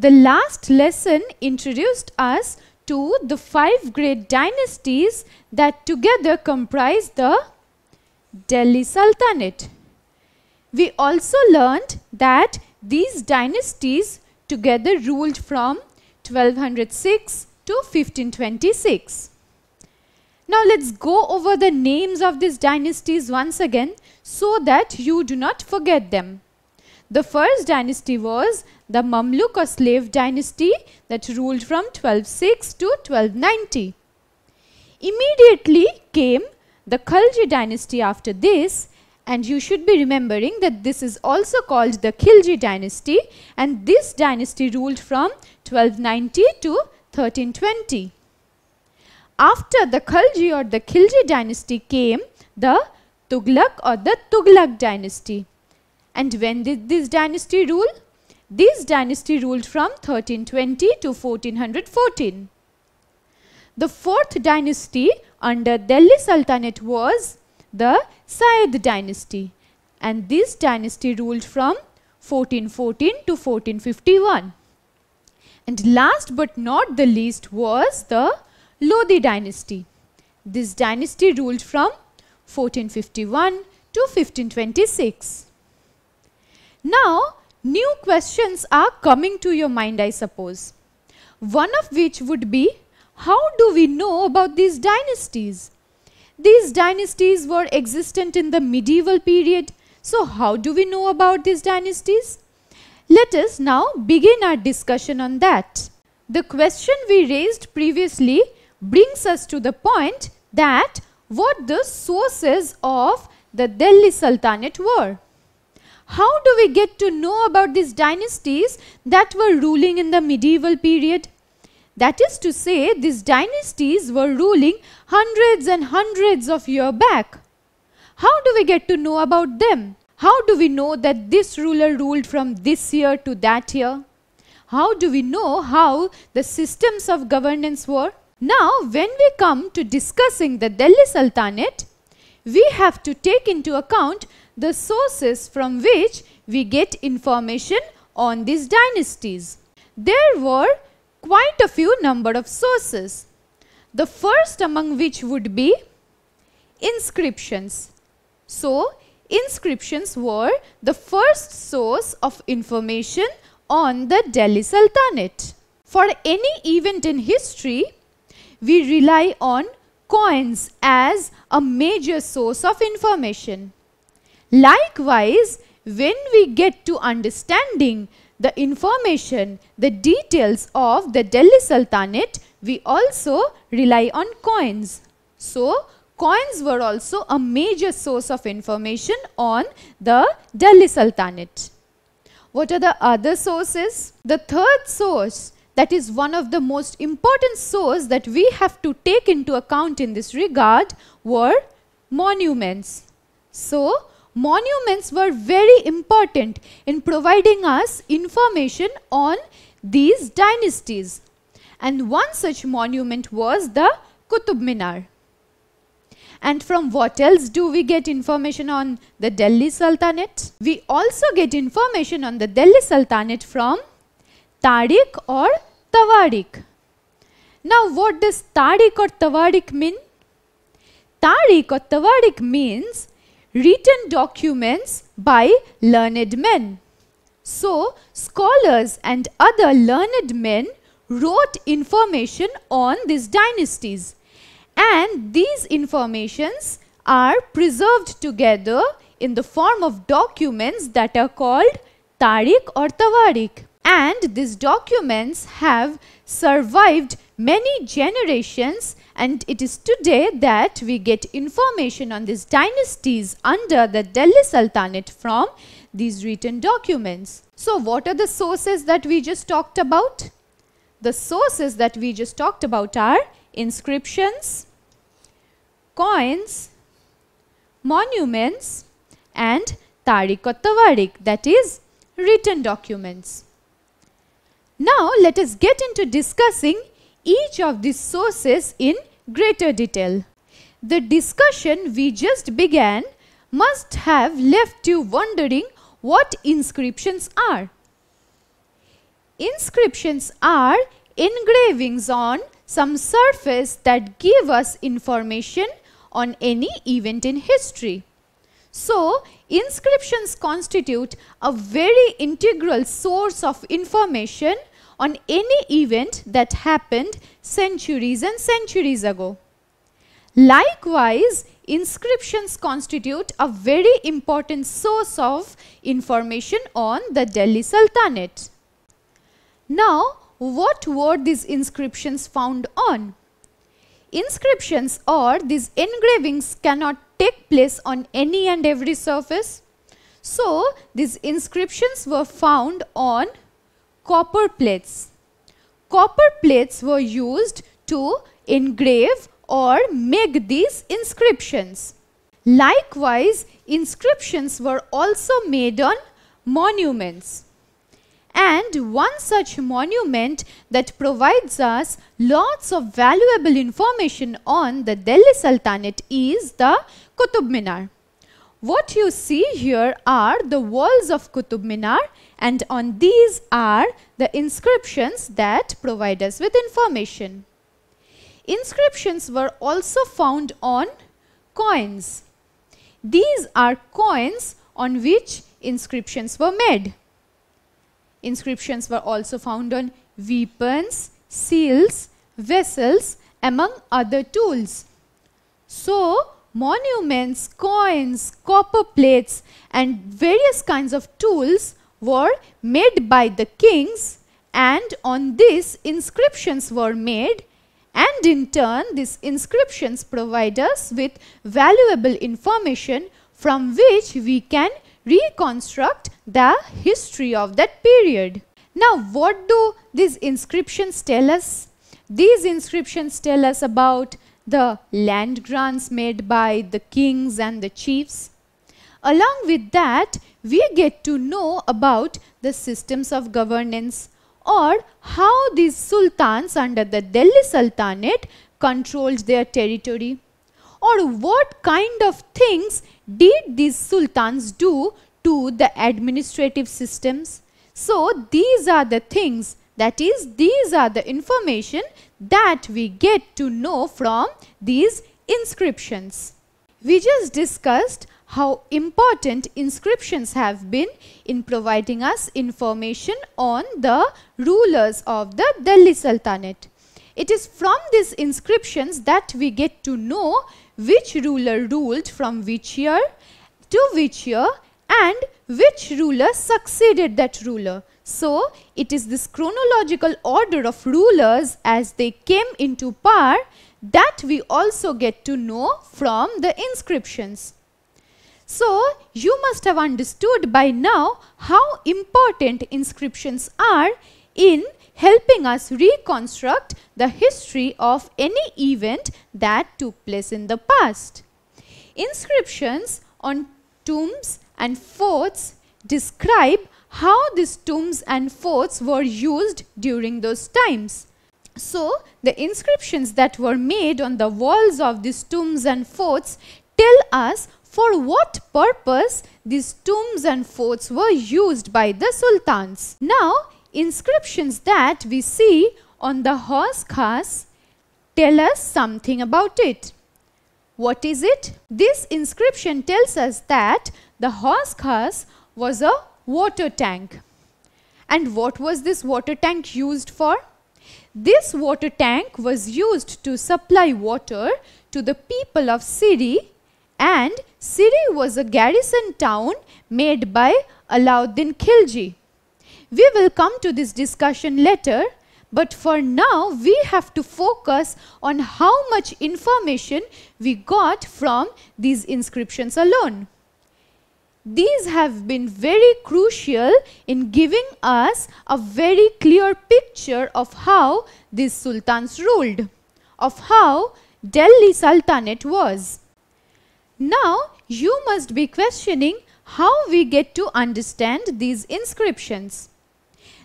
The last lesson introduced us to the five great dynasties that together comprise the Delhi Sultanate. We also learned that these dynasties together ruled from 1206 to 1526. Now let's go over the names of these dynasties once again so that you do not forget them. The first dynasty was the Mamluk or slave dynasty that ruled from 1206 to 1290. Immediately came the Khalji dynasty after this and you should be remembering that this is also called the Khilji dynasty and this dynasty ruled from 1290 to 1320. After the Khalji or the Khilji dynasty came the Tughlaq or the Tughlaq dynasty. And when did this dynasty rule? This dynasty ruled from 1320 to 1414. The fourth dynasty under Delhi Sultanate was the Sayyid dynasty and this dynasty ruled from 1414 to 1451. And last but not the least was the Lodi dynasty. This dynasty ruled from 1451 to 1526. Now, new questions are coming to your mind, I suppose. One of which would be, how do we know about these dynasties? These dynasties were existent in the medieval period. So how do we know about these dynasties? Let us now begin our discussion on that. The question we raised previously brings us to the point that what the sources of the Delhi Sultanate were. How do we get to know about these dynasties that were ruling in the medieval period? That is to say, these dynasties were ruling hundreds and hundreds of years back. How do we get to know about them? How do we know that this ruler ruled from this year to that year? How do we know how the systems of governance were? Now, when we come to discussing the Delhi Sultanate, we have to take into account the sources from which we get information on these dynasties. There were quite a few number of sources. The first among which would be inscriptions. So, inscriptions were the first source of information on the Delhi Sultanate. For any event in history, we rely on coins as a major source of information. Likewise, when we get to understanding the information, the details of the Delhi Sultanate, we also rely on coins. So, coins were also a major source of information on the Delhi Sultanate. What are the other sources? The third source that is one of the most important source that we have to take into account in this regard were monuments. So, monuments were very important in providing us information on these dynasties. And one such monument was the Qutub Minar. And from what else do we get information on the Delhi Sultanate? We also get information on the Delhi Sultanate from Tarikh or Tawarikh. Now what does Tarikh or Tawarikh mean? Tarikh or Tawarikh means written documents by learned men. So, scholars and other learned men wrote information on these dynasties and these informations are preserved together in the form of documents that are called Tarikh or Tawarikh and these documents have survived many generations and it is today that we get information on these dynasties under the Delhi Sultanate from these written documents. So what are the sources that we just talked about? The sources that we just talked about are inscriptions, coins, monuments and tarikh that is written documents. Now let us get into discussing each of these sources in greater detail. The discussion we just began must have left you wondering what inscriptions are. inscriptions are engravings on some surface that give us information on any event in history. So, inscriptions constitute a very integral source of information on any event that happened centuries and centuries ago. Likewise, inscriptions constitute a very important source of information on the Delhi Sultanate. Now, what were these inscriptions found on? Inscriptions or these engravings cannot take place on any and every surface. So, these inscriptions were found on copper plates. Copper plates were used to engrave or make these inscriptions. Likewise, inscriptions were also made on monuments. And one such monument that provides us lots of valuable information on the Delhi Sultanate is the Qutub Minar. What you see here are the walls of Qutub Minar and on these are the inscriptions that provide us with information. Inscriptions were also found on coins. These are coins on which inscriptions were made. Inscriptions were also found on weapons, seals, vessels among other tools. So, monuments, coins, copper plates and various kinds of tools were made by the kings and on this inscriptions were made and in turn these inscriptions provide us with valuable information from which we can reconstruct the history of that period. Now what do these inscriptions tell us? These inscriptions tell us about the land grants made by the kings and the chiefs. Along with that, we get to know about the systems of governance or how these sultans under the Delhi Sultanate controlled their territory or what kind of things did these sultans do to the administrative systems. So these are the things that is these are the information that we get to know from these inscriptions. We just discussed how important inscriptions have been in providing us information on the rulers of the Delhi Sultanate. It is from these inscriptions that we get to know which ruler ruled from which year to which year and which ruler succeeded that ruler. So, it is this chronological order of rulers as they came into power that we also get to know from the inscriptions. So, you must have understood by now how important inscriptions are in helping us reconstruct the history of any event that took place in the past. Inscriptions on tombs and forts describe how these tombs and forts were used during those times. So, the inscriptions that were made on the walls of these tombs and forts tell us for what purpose these tombs and forts were used by the sultans. Now, inscriptions that we see on the Hauz Khas tell us something about it. What is it? This inscription tells us that the Hauz Khas was a water tank. And what was this water tank used for? This water tank was used to supply water to the people of Siri and Siri was a garrison town made by Alauddin Khilji. We will come to this discussion later but for now we have to focus on how much information we got from these inscriptions alone. These have been very crucial in giving us a very clear picture of how these sultans ruled, of how Delhi Sultanate was. Now, you must be questioning how we get to understand these inscriptions.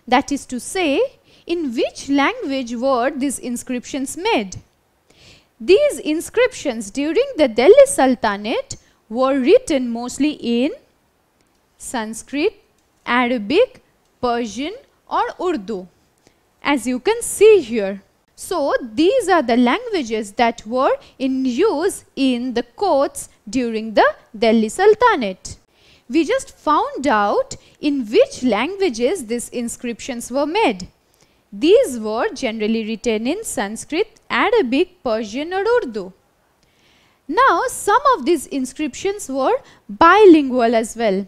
That is to say, in which language were these inscriptions made? These inscriptions during the Delhi Sultanate were written mostly in Sanskrit, Arabic, Persian or Urdu as you can see here. So these are the languages that were in use in the courts during the Delhi Sultanate. We just found out in which languages these inscriptions were made. These were generally written in Sanskrit, Arabic, Persian or Urdu. Now some of these inscriptions were bilingual as well.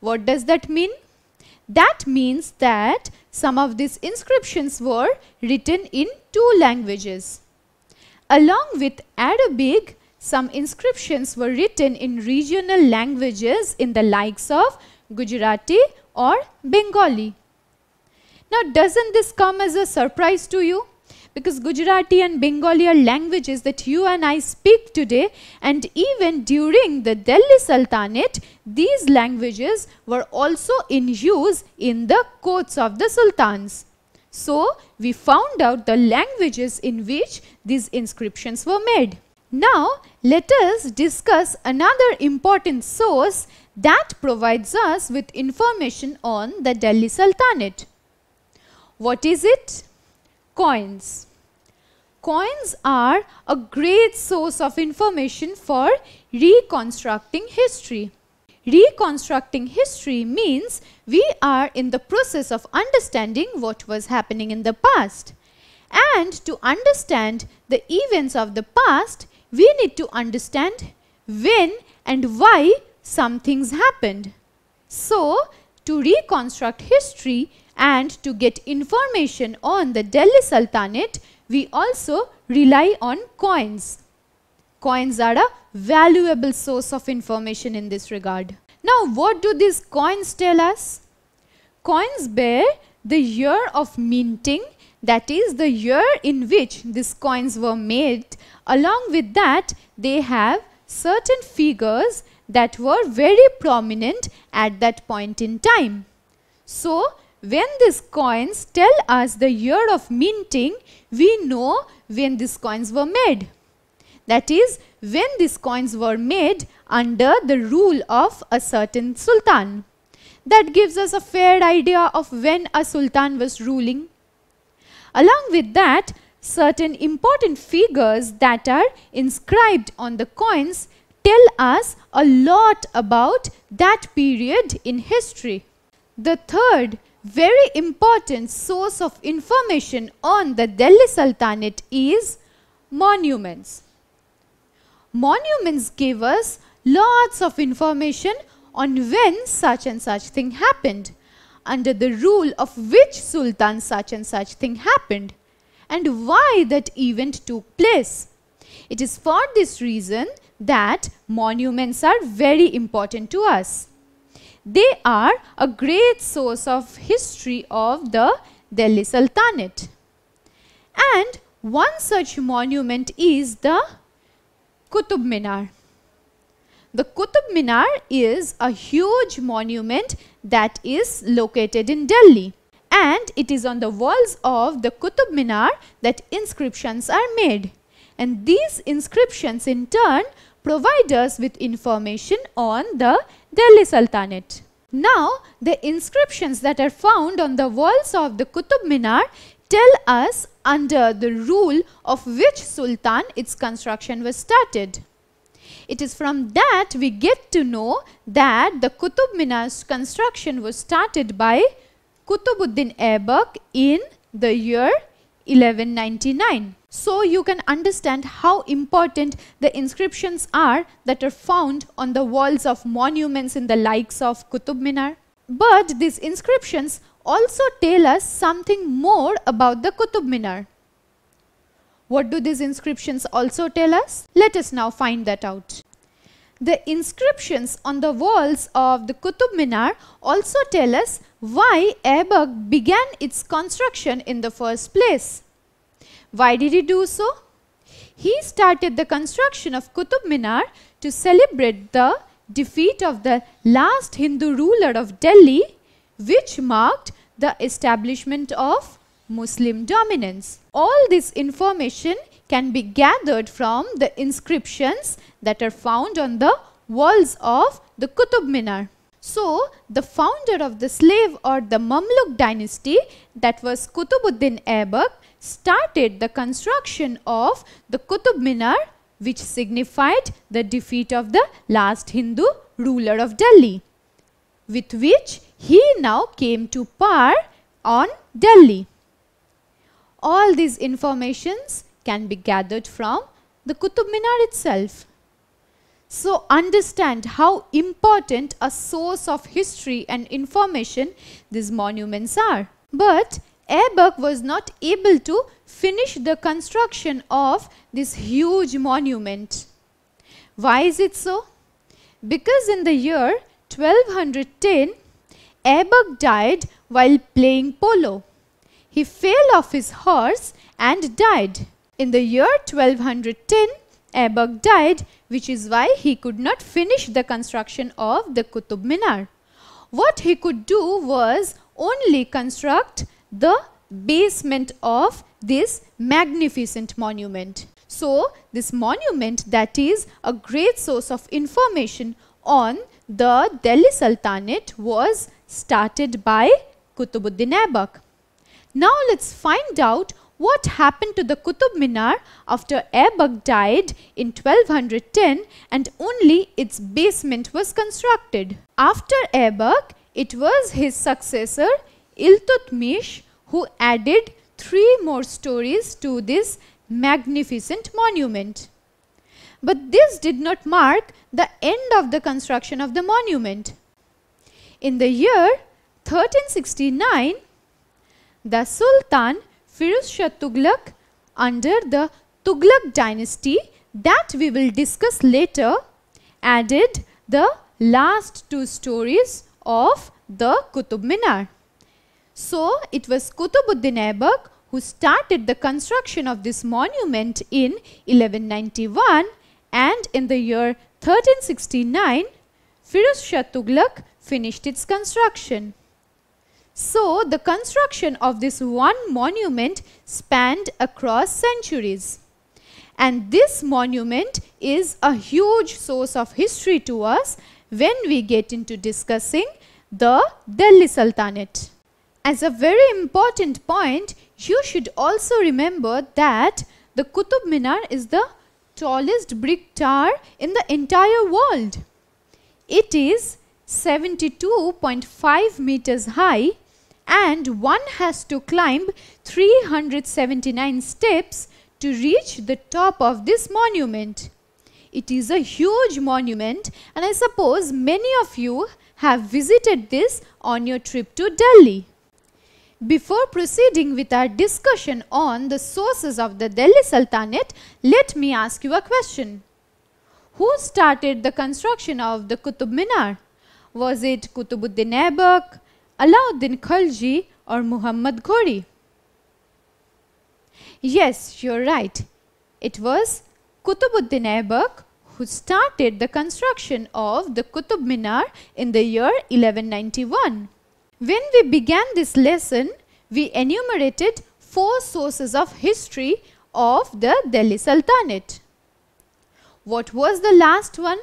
What does that mean? That means that some of these inscriptions were written in two languages. Along with Arabic, some inscriptions were written in regional languages in the likes of Gujarati or Bengali. Now doesn't this come as a surprise to you? Because Gujarati and Bengali are languages that you and I speak today and even during the Delhi Sultanate these languages were also in use in the courts of the sultans. So we found out the languages in which these inscriptions were made. Now let us discuss another important source that provides us with information on the Delhi Sultanate. What is it? Coins. Coins are a great source of information for reconstructing history. Reconstructing history means we are in the process of understanding what was happening in the past. And to understand the events of the past, we need to understand when and why some things happened. So, to reconstruct history and to get information on the Delhi Sultanate, we also rely on coins. Coins are a valuable source of information in this regard. Now what do these coins tell us? Coins bear the year of minting that is the year in which these coins were made. Along with that they have certain figures that were very prominent at that point in time. So when these coins tell us the year of minting, we know when these coins were made. That is, when these coins were made under the rule of a certain sultan. That gives us a fair idea of when a sultan was ruling. Along with that, certain important figures that are inscribed on the coins tell us a lot about that period in history. The third very important source of information on the Delhi Sultanate is monuments. Monuments give us lots of information on when such and such thing happened, under the rule of which sultan such and such thing happened, and why that event took place. It is for this reason that monuments are very important to us. They are a great source of history of the Delhi Sultanate. And one such monument is the Qutub Minar. The Qutub Minar is a huge monument that is located in Delhi and it is on the walls of the Qutub Minar that inscriptions are made. And these inscriptions in turn provide us with information on the Delhi Sultanate. Now, the inscriptions that are found on the walls of the Qutub Minar tell us under the rule of which sultan its construction was started. It is from that we get to know that the Qutub Minar's construction was started by Qutbuddin Aibak in the year 1199. So you can understand how important the inscriptions are that are found on the walls of monuments in the likes of Qutub Minar. But these inscriptions also tell us something more about the Qutub Minar. What do these inscriptions also tell us? Let us now find that out. The inscriptions on the walls of the Qutub Minar also tell us why Aibak began its construction in the first place. Why did he do so? He started the construction of Qutub Minar to celebrate the defeat of the last Hindu ruler of Delhi which marked the establishment of Muslim dominance. All this information can be gathered from the inscriptions that are found on the walls of the Qutub Minar. So, the founder of the slave or the Mamluk dynasty that was Kutubuddin Aibak started the construction of the Qutub Minar which signified the defeat of the last Hindu ruler of Delhi with which he now came to power on Delhi. All these informations can be gathered from the Qutub Minar itself. So understand how important a source of history and information these monuments are. But Aibak was not able to finish the construction of this huge monument. Why is it so? Because in the year 1210, Aibak died while playing polo. He fell off his horse and died. In the year 1210, Aibak died which is why he could not finish the construction of the Qutub Minar. What he could do was only construct the basement of this magnificent monument. So, this monument that is a great source of information on the Delhi Sultanate was started by Qutbuddin Aibak. Now let's find out what happened to the Qutub Minar after Aibak died in 1210 and only its basement was constructed. After Aibak, it was his successor Iltutmish who added three more stories to this magnificent monument. But this did not mark the end of the construction of the monument. In the year 1369, the Sultan Firuz Shah Tughlaq under the Tughlaq dynasty that we will discuss later added the last two stories of the Qutub Minar. So, it was Qutbuddin Aibak who started the construction of this monument in 1191 and in the year 1369, Firuz Shah Tughlaq finished its construction. So, the construction of this one monument spanned across centuries. And this monument is a huge source of history to us when we get into discussing the Delhi Sultanate. As a very important point, you should also remember that the Qutub Minar is the tallest brick tower in the entire world. It is 72.5 meters high and one has to climb 379 steps to reach the top of this monument. It is a huge monument and I suppose many of you have visited this on your trip to Delhi. Before proceeding with our discussion on the sources of the Delhi Sultanate, let me ask you a question. Who started the construction of the Qutub Minar? Was it Qutbuddin Aibak, Alauddin Khalji or Muhammad Ghori? Yes, you're right. It was Qutbuddin Aibak who started the construction of the Qutub Minar in the year 1191. When we began this lesson, we enumerated four sources of history of the Delhi Sultanate. What was the last one?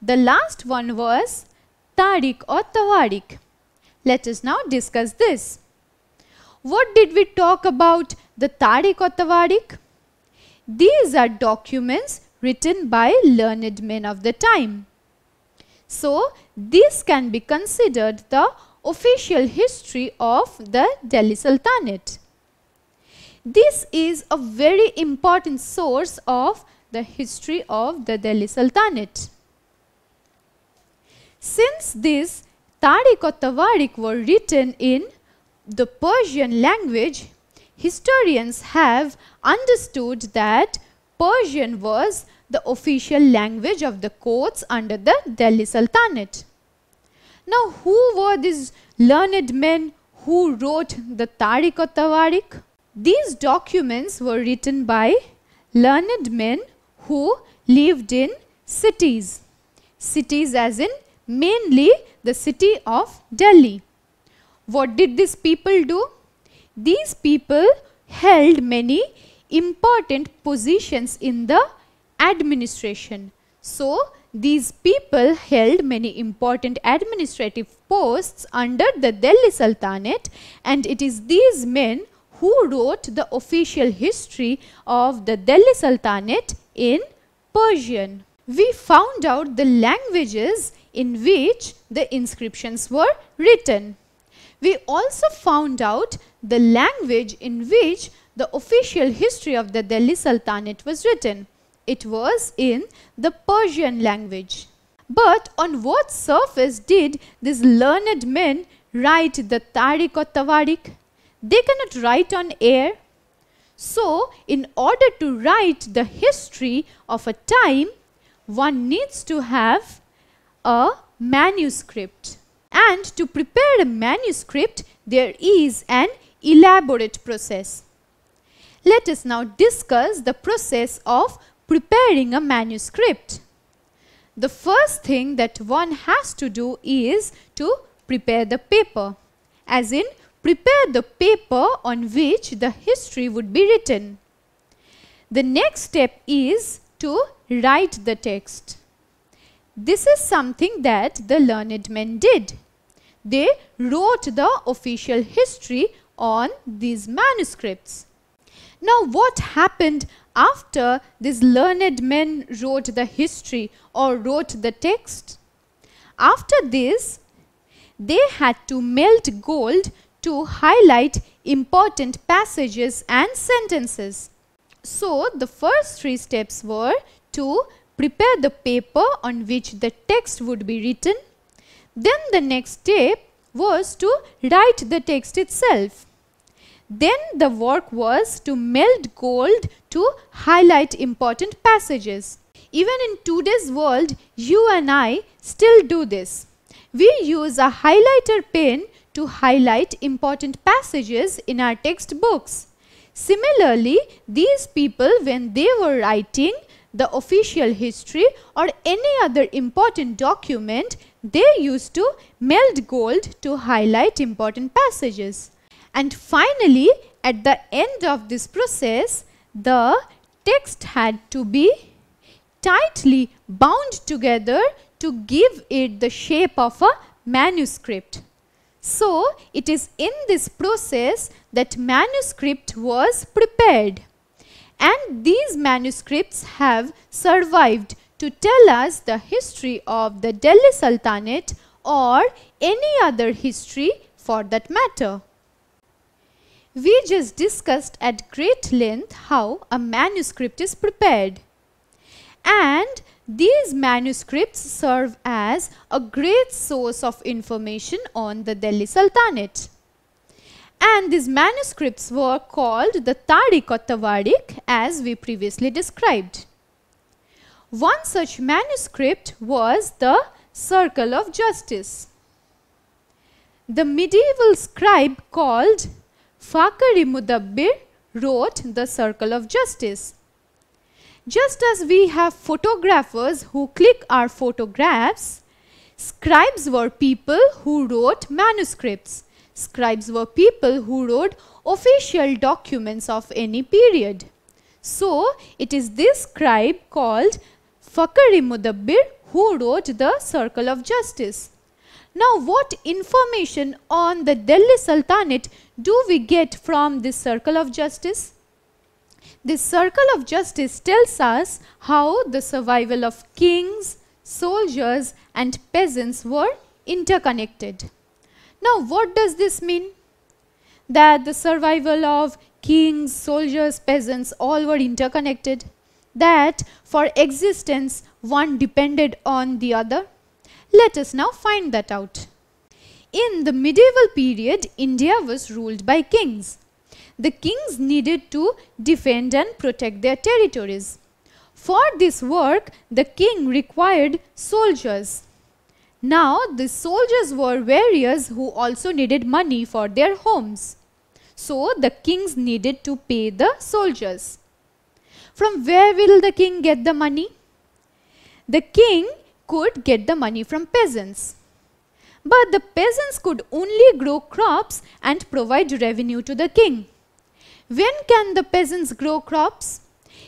The last one was Tarikh or Tawarikh. Let us now discuss this. What did we talk about the Tarikh or Tawarikh? These are documents written by learned men of the time. So, this can be considered the official history of the Delhi Sultanate. This is a very important source of the history of the Delhi Sultanate. Since these Tarikh or Tawarikh were written in the Persian language, historians have understood that Persian was the official language of the courts under the Delhi Sultanate. Now, who were these learned men who wrote the Tarikh or Tawarikh? These documents were written by learned men who lived in cities. Cities as in mainly the city of Delhi. What did these people do? These people held many important positions in the administration. So, these people held many important administrative posts under the Delhi Sultanate and it is these men who wrote the official history of the Delhi Sultanate in Persian. We found out the languages in which the inscriptions were written. We also found out the language in which the official history of the Delhi Sultanate was written. It was in the Persian language. But on what surface did these learned men write the Tarikh or Tawarikh? They cannot write on air. So, in order to write the history of a time, one needs to have a manuscript. And to prepare a manuscript, there is an elaborate process. Let us now discuss the process of preparing a manuscript. The first thing that one has to do is to prepare the paper, as in prepare the paper on which the history would be written. The next step is to write the text. This is something that the learned men did. They wrote the official history on these manuscripts. Now what happened after these learned men wrote the history or wrote the text? After this, they had to melt gold to highlight important passages and sentences. So, the first three steps were to prepare the paper on which the text would be written. Then the next step was to write the text itself. Then the work was to melt gold to highlight important passages. Even in today's world, you and I still do this. We use a highlighter pen to highlight important passages in our textbooks. Similarly, these people when they were writing the official history or any other important document, they used to melt gold to highlight important passages. And finally, at the end of this process, the text had to be tightly bound together to give it the shape of a manuscript. So, it is in this process that manuscript was prepared. And these manuscripts have survived to tell us the history of the Delhi Sultanate or any other history for that matter. We just discussed at great length how a manuscript is prepared. And these manuscripts serve as a great source of information on the Delhi Sultanate. And these manuscripts were called the Tarikh or Tawarikh as we previously described. One such manuscript was the Circle of Justice. The medieval scribe called Fakari Mudabbir wrote The Circle of Justice. Just as we have photographers who click our photographs, scribes were people who wrote manuscripts. Scribes were people who wrote official documents of any period. So, it is this scribe called Fakari Mudabbir who wrote the Circle of Justice. Now, what information on the Delhi Sultanate do we get from this circle of justice? This circle of justice tells us how the survival of kings, soldiers and peasants were interconnected. Now, what does this mean? That the survival of kings, soldiers, peasants all were interconnected. That for existence one depended on the other. Let us now find that out. In the medieval period, India was ruled by kings. The kings needed to defend and protect their territories. For this work, the king required soldiers. Now, the soldiers were warriors who also needed money for their homes. So, the kings needed to pay the soldiers. From where will the king get the money? The king could get the money from peasants. But the peasants could only grow crops and provide revenue to the king. When can the peasants grow crops?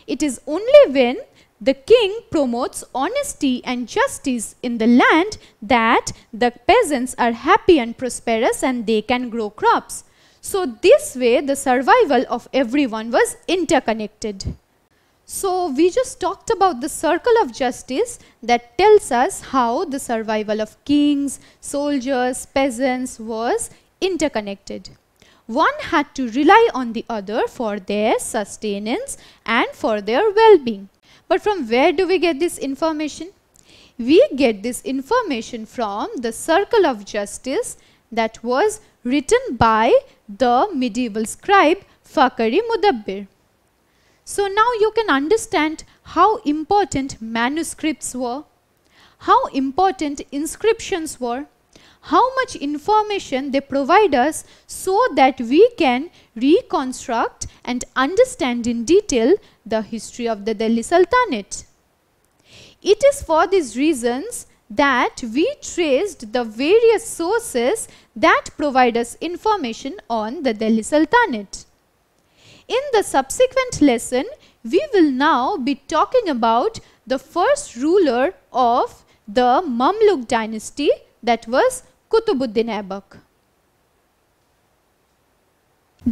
It is only when the king promotes honesty and justice in the land that the peasants are happy and prosperous and they can grow crops. So this way the survival of everyone was interconnected. So we just talked about the circle of justice that tells us how the survival of kings, soldiers, peasants was interconnected. One had to rely on the other for their sustenance and for their well-being. But from where do we get this information? We get this information from the circle of justice that was written by the medieval scribe Fakhari Mudabbir. So now you can understand how important manuscripts were, how important inscriptions were, how much information they provide us so that we can reconstruct and understand in detail the history of the Delhi Sultanate. It is for these reasons that we traced the various sources that provide us information on the Delhi Sultanate. In the subsequent lesson, we will now be talking about the first ruler of the Mamluk dynasty that was Kutubuddin Aibak.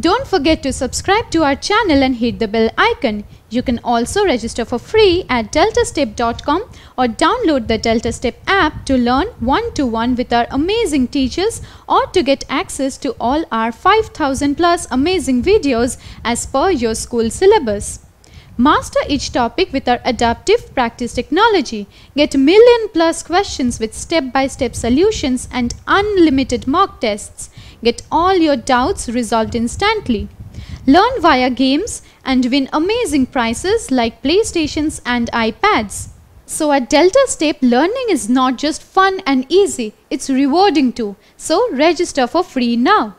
Don't forget to subscribe to our channel and hit the bell icon. You can also register for free at deltastep.com or download the DeltaStep app to learn one-to-one -one with our amazing teachers or to get access to all our 5000 plus amazing videos as per your school syllabus. Master each topic with our adaptive practice technology. Get million plus questions with step-by-step -step solutions and unlimited mock tests. Get all your doubts resolved instantly. Learn via games and win amazing prizes like PlayStations and iPads. So at DeltaStep, learning is not just fun and easy, it's rewarding too. So register for free now.